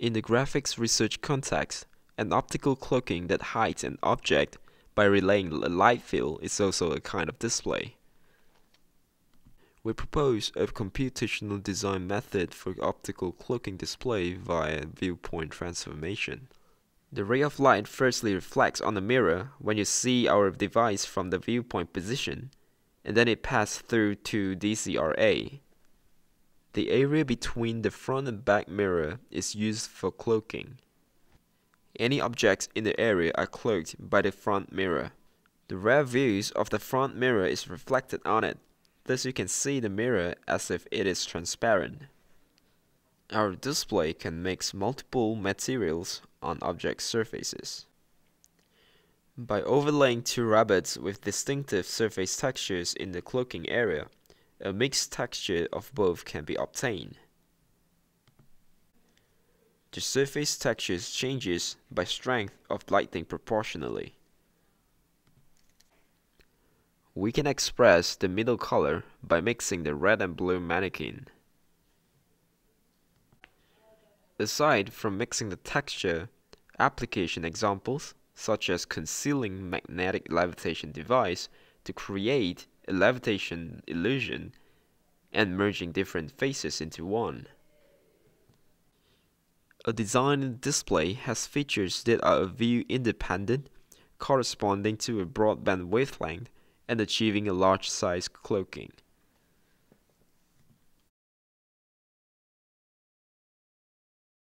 In the graphics research context, an optical cloaking that hides an object by relaying a light field is also a kind of display. We propose a computational design method for optical cloaking display via viewpoint transformation. The ray of light firstly reflects on the mirror when you see our device from the viewpoint position, and then it passes through to DCRA. The area between the front and back mirror is used for cloaking. Any objects in the area are cloaked by the front mirror. The rear views of the front mirror is reflected on it, thus you can see the mirror as if it is transparent. Our display can mix multiple materials on object surfaces. By overlaying two rabbits with distinctive surface textures in the cloaking area, a mixed texture of both can be obtained. The surface texture changes by strength of lighting proportionally. We can express the middle color by mixing the red and blue mannequin. Aside from mixing the texture, application examples, such as concealing magnetic levitation device to create a levitation illusion and merging different faces into one. A designed display has features that are view independent, corresponding to a broadband wavelength and achieving a large size cloaking.